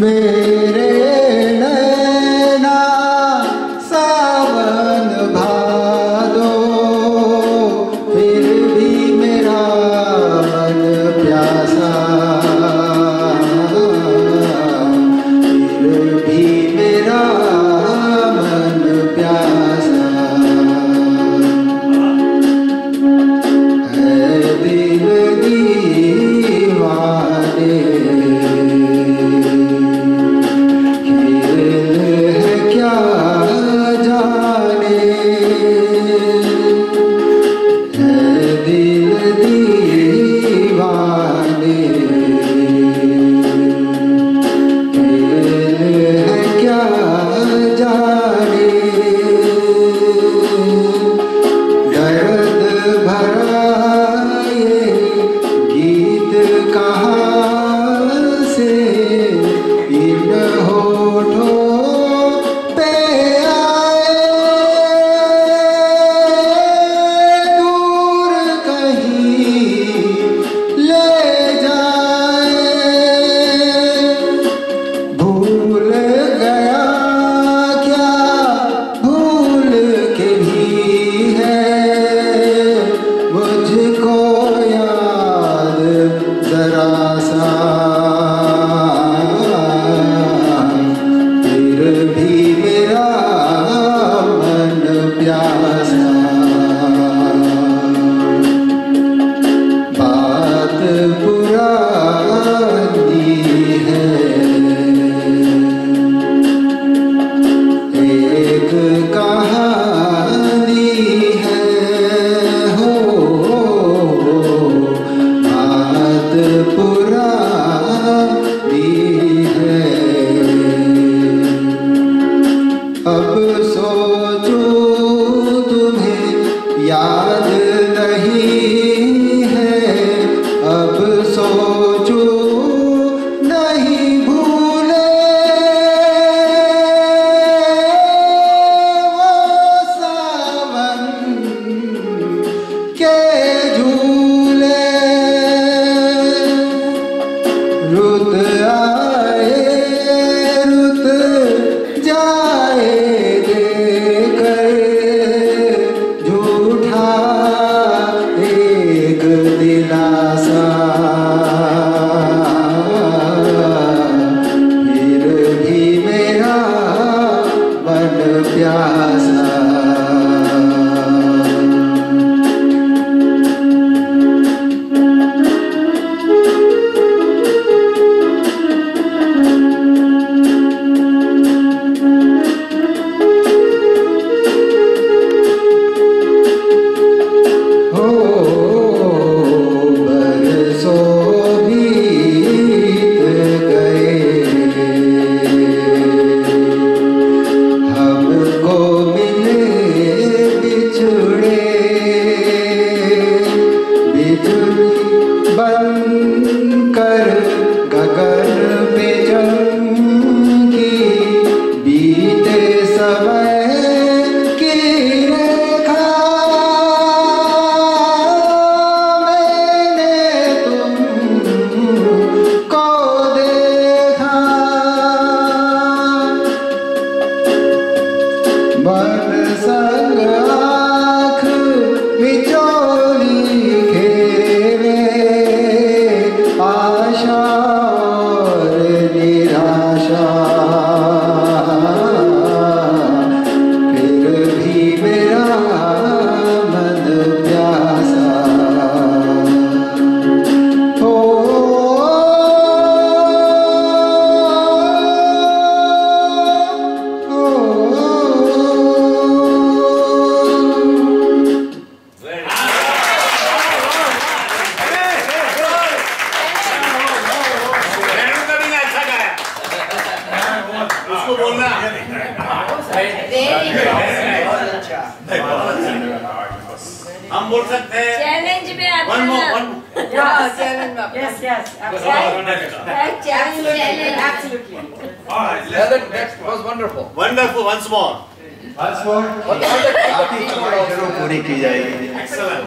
मेरे दिल नहीं जुड़े बिजुली बन कर गगन पे जंगी बीते समय की देखा। बरसा Ako volna. हम बोल सकते more. चैलेंज में challenge one more one yes all right that, was wonderful wonderful once more once more excellent.